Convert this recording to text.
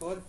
Good.